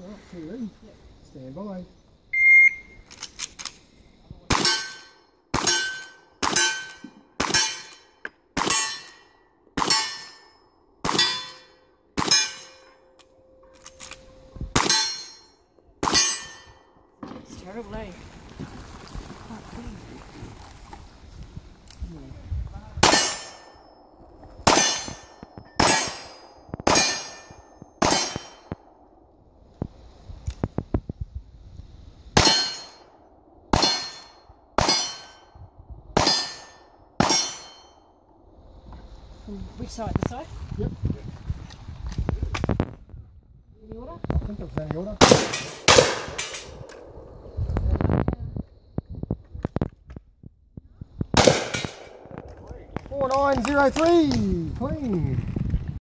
Alright, two ready? Stand by. It's terrible, eh? From which side? This side? Yep. Any order? I think was any order. Four nine zero three. Clean.